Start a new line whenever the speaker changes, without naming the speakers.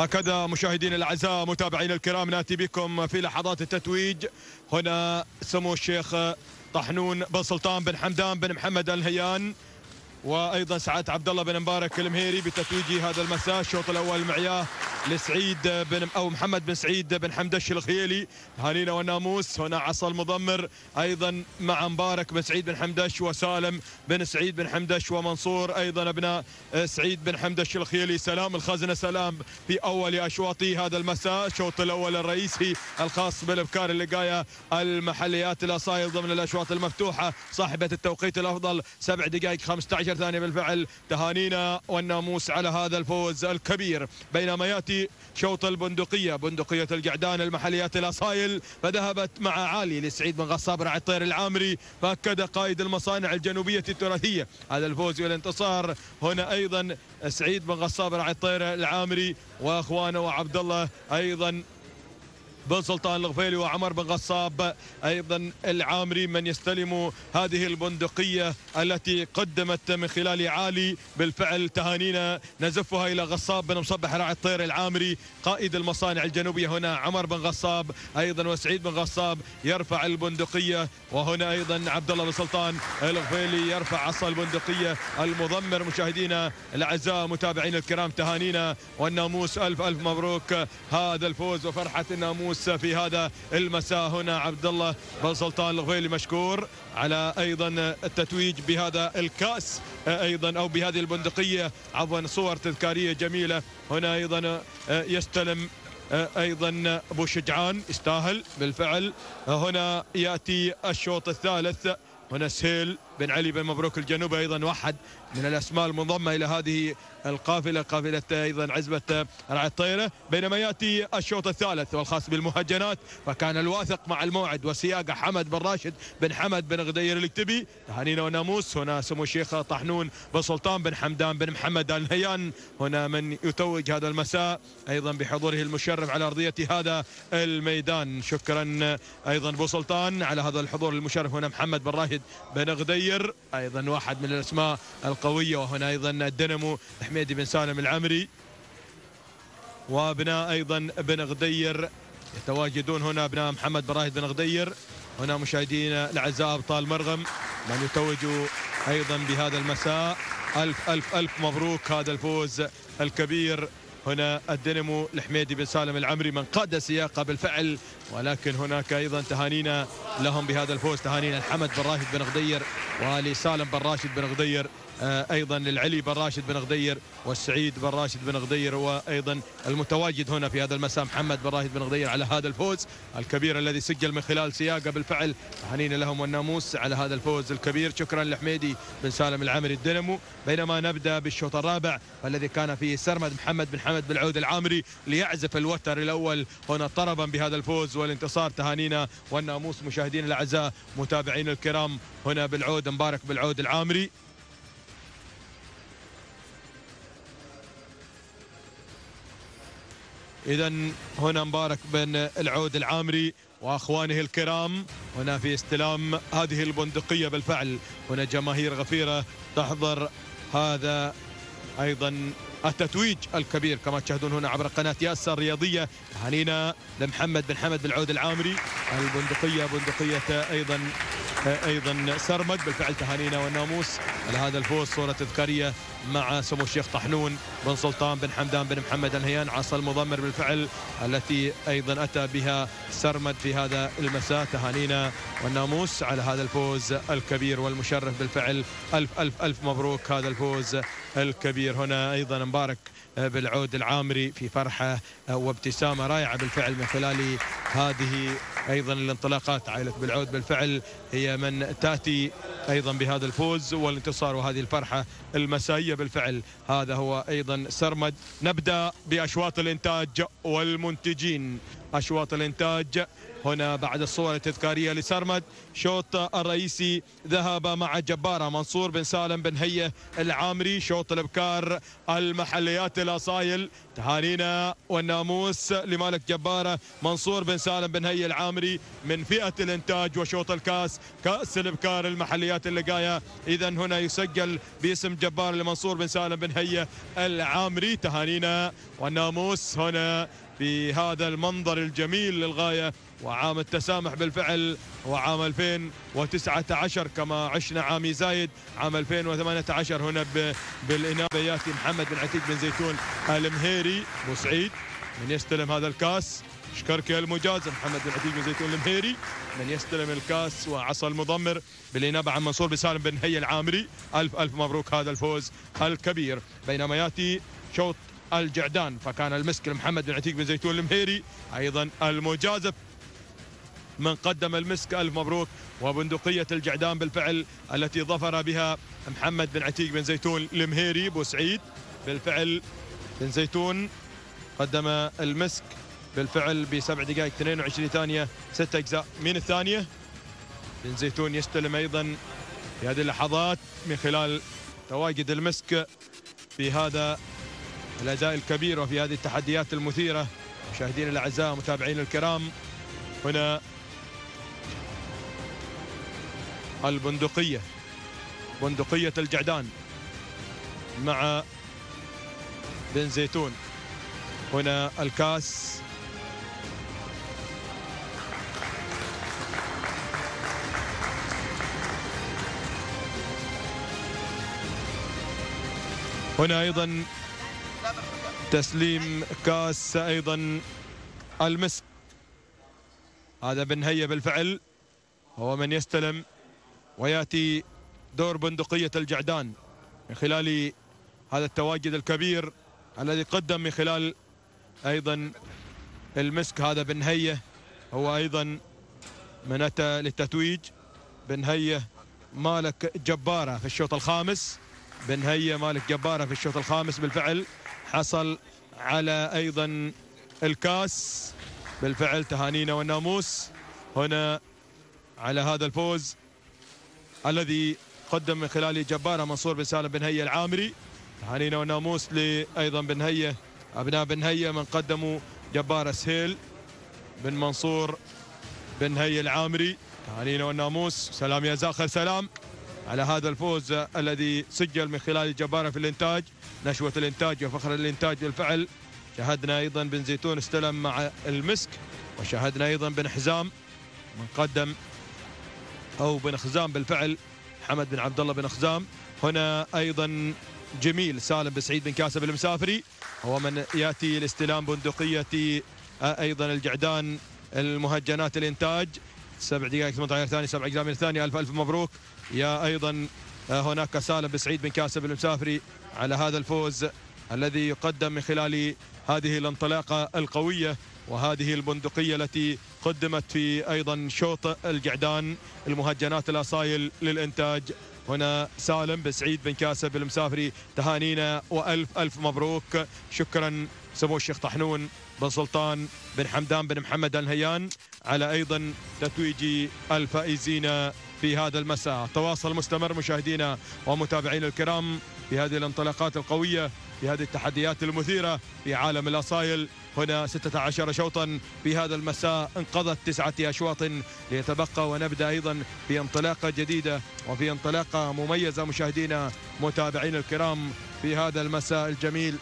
هكذا مشاهدينا الأعزاء متابعينا الكرام نأتي بكم في لحظات التتويج. هنا سمو الشيخ طحنون بن سلطان بن حمدان بن محمد الهيان وأيضا سعاده عبد الله بن مبارك المهيري بتتويج هذا المساء. الشوط الأول معياه لسعيد بن أو محمد بن سعيد بن حمدش الخيلي. هانينا والناموس هنا عصا المضمر. أيضا مع مبارك بن سعيد بن حمدش وسالم بن سعيد بن حمدش ومنصور. أيضا أبناء سعيد بن حمدش الخيلي. سلام الخزنة سلام في أول اشواط هذا المساء. الشوط الأول الرئيسي الخاص بالإبكار اللقاية المحليات الأصايل ضمن الأشواط المفتوحة. صاحبة التوقيت الأفضل سبع دقائق 15 ثانية بالفعل. تهانينا والناموس على هذا الفوز الكبير. بينما يأتي شوط البندقية. بندقية القعدان المحليات الأصايل فذهبت مع عالي لسعيد بن غصاب راعي الطير العامري. فأكد قائد المصانع الجنوبية التراثية. هذا الفوز والانتصار. هنا أيضا سعيد بن غصاب راعي الطير العامري. وأخوانه وعبد الله أيضا بن سلطان الغفيلي وعمر بن غصاب أيضا العامري من يستلم هذه البندقية التي قدمت من خلال عالي بالفعل تهانينا. نزفها إلى غصاب بن مصبح راعي الطير العامري قائد المصانع الجنوبية هنا عمر بن غصاب أيضا وسعيد بن غصاب يرفع البندقية وهنا أيضا عبد الله بن سلطان الغفيلي يرفع عصا البندقية المضمر. مشاهدينا الأعزاء متابعينا الكرام تهانينا والناموس ألف ألف مبروك. هذا الفوز وفرحة الناموس. في هذا المساء هنا. عبد الله بن سلطان الغفيلي مشكور على أيضا التتويج بهذا الكأس أيضا أو بهذه البندقية عفوا صور تذكارية جميلة. هنا أيضا يستلم أيضا أبو شجعان يستاهل بالفعل. هنا يأتي الشوط الثالث. هنا سهيل بن علي بن مبروك الجنوبي أيضا واحد من الأسماء المنضمه إلى هذه القافلة قافلة أيضا عزبة رعي الطيرة. بينما يأتي الشوط الثالث والخاص بالمهجنات فكان الواثق مع الموعد وسياقه حمد بن راشد بن حمد بن غدير الكتبي تهانينا وناموس هنا سمو الشيخ طحنون بن سلطان بن حمدان بن محمد آل نهيان. هنا من يتوج هذا المساء أيضا بحضوره المشرف على أرضية هذا الميدان. شكرا أيضا أبو سلطان على هذا الحضور المشرف هنا محمد بن راشد بن غدير. أيضا واحد من الأسماء القوية وهنا أيضا الدنمو حميدي بن سالم العمري. وأبناء أيضا بن غدير يتواجدون هنا أبناء محمد بن بن غدير. هنا مشاهدينا الأعزاء أبطال مرغم من يتوجوا أيضا بهذا المساء. ألف ألف ألف مبروك هذا الفوز الكبير. هنا الدينامو الحميدي بن سالم العمري من قاد سياقه بالفعل. ولكن هناك أيضا تهانينا لهم بهذا الفوز تهانينا الحمد بن راشد بن غدير ولسالم بن راشد بن غدير. أيضا للعلي بن راشد بن غدير والسعيد بن راشد بن غدير وأيضا المتواجد هنا في هذا المساء محمد بن راشد بن غدير على هذا الفوز الكبير الذي سجل من خلال سياقة بالفعل. تهانينا لهم والناموس على هذا الفوز الكبير. شكرا لحميدي بن سالم العامري الدينامو بينما نبدأ بالشوط الرابع والذي كان فيه سرمد محمد بن حمد بن العود العامري ليعزف الوتر الأول. هنا طربا بهذا الفوز والانتصار تهانينا والناموس مشاهدينا الأعزاء متابعين الكرام. هنا بالعود مبارك بالعود العامري. اذا هنا مبارك بن العود العامري وأخوانه الكرام. هنا في استلام هذه البندقية بالفعل. هنا جماهير غفيرة تحضر هذا أيضا التتويج الكبير كما تشاهدون هنا عبر قناة ياسر الرياضيه هنينا لمحمد بن حمد بن عود العامري. البندقية بندقية أيضا أيضا سرمد. بالفعل تهانينا والناموس. على هذا الفوز صورة تذكارية مع سمو الشيخ طحنون بن سلطان بن حمدان بن محمد النهيان عصا المضمر بالفعل التي أيضا أتى بها سرمد في هذا المساء. تهانينا والناموس على هذا الفوز الكبير والمشرف بالفعل. ألف ألف ألف مبروك. هذا الفوز الكبير. هنا أيضا مبارك بالعود العامري في فرحة وابتسامة رائعة بالفعل من خلال هذه أيضا الانطلاقات. عائلة بالعود بالفعل هي من تأتي أيضا بهذا الفوز والانتصار وهذه الفرحة المسائية بالفعل. هذا هو أيضا سرمد. نبدأ بأشواط الإنتاج والمنتجين. أشواط الإنتاج. هنا بعد الصور التذكارية لسرمد. شوط الرئيسي ذهب مع جبارة منصور بن سالم بن هية العامري. شوط الإبكار المحليات الأصايل. تهانينا والناموس لمالك جبارة منصور بن سالم بن هية العامري من فئة الإنتاج وشوط الكاس. كأس الإبكار المحليات اللقاية إذا هنا يسجل باسم جبار لمنصور بن سالم بن هية العامري. تهانينا والناموس هنا في هذا المنظر الجميل للغاية وعام التسامح بالفعل هو عام 2019 كما عشنا عامي زايد. عام 2018 هنا بالإنابة ياتي محمد بن عتيق بن زيتون المهيري. بوسعيد من يستلم هذا الكاس. اشكرك يا المجاز محمد بن عتيق بن زيتون المهيري من يستلم الكاس وعصا المضمر بالإنابة عن منصور بن سالم بن هي العامري. ألف ألف مبروك هذا الفوز الكبير. بينما ياتي شوط الجعدان فكان المسك لمحمد بن عتيق بن زيتون المهيري أيضا المجازف. من قدم المسك ألف مبروك وبندقية الجعدان بالفعل التي ظفر بها محمد بن عتيق بن زيتون المهيري. بوسعيد بالفعل بن زيتون قدم المسك بالفعل بسبع دقائق 22 ثانية ست أجزاء. من الثانية؟ بن زيتون يستلم أيضا في هذه اللحظات من خلال تواجد المسك في هذا الأداء الكبير وفي هذه التحديات المثيرة. مشاهدينا الأعزاء متابعين الكرام هنا البندقية بندقية الجعدان مع بن زيتون. هنا الكاس. هنا أيضا تسليم كاس أيضا المسك. هذا بن هيا بالفعل. هو من يستلم ويأتي دور بندقية الجعدان من خلال هذا التواجد الكبير الذي قدم من خلال أيضا المسك. هذا بن هيه هو أيضا من أتى للتتويج. بن هيه مالك جبارة في الشوط الخامس. بن هيه مالك جبارة في الشوط الخامس بالفعل. حصل على أيضا الكاس. بالفعل تهانينا والناموس هنا على هذا الفوز الذي قدم من خلال جباره منصور بن سالم بن هيا العامري. تهانينا والناموس أيضا بن هيا أبناء بن هيا من قدموا جبار سهيل بن منصور بن هيا العامري. تهانينا والناموس سلام يا زاخر سلام. على هذا الفوز الذي سجل من خلال جبارة في الإنتاج نشوة الإنتاج وفخر الإنتاج بالفعل. شاهدنا أيضا بن زيتون استلم مع المسك وشاهدنا أيضا بن حزام من قدم أو بن خزام بالفعل حمد بن عبد الله بن خزام. هنا أيضا جميل سالم بن سعيد بن كاسب المسافري هو من يأتي لاستلام بندقية أيضا الجعدان المهجنات الإنتاج. سبع دقائق 18 ثانية سبع أجزاء من الثانية ألف ألف مبروك. يا أيضا هناك سالم بن سعيد بن كاسب المسافري على هذا الفوز الذي يقدم من خلال هذه الانطلاقة القوية وهذه البندقية التي قدمت في أيضا شوط الجعدان المهجنات الأصايل للإنتاج. هنا سالم بن سعيد بن كاسب المسافري تهانينا وألف ألف مبروك. شكرا سمو الشيخ طحنون بن سلطان بن حمدان بن محمد الهيان. على أيضا تتويج الفائزين في هذا المساء. تواصل مستمر مشاهدينا ومتابعينا الكرام في هذه الانطلاقات القوية في هذه التحديات المثيرة في عالم الأصايل. هنا 16 شوطا في هذا المساء. انقضت تسعة أشواط ليتبقى ونبدأ أيضا في انطلاقة جديدة وفي انطلاقة مميزة مشاهدينا متابعين الكرام في هذا المساء الجميل.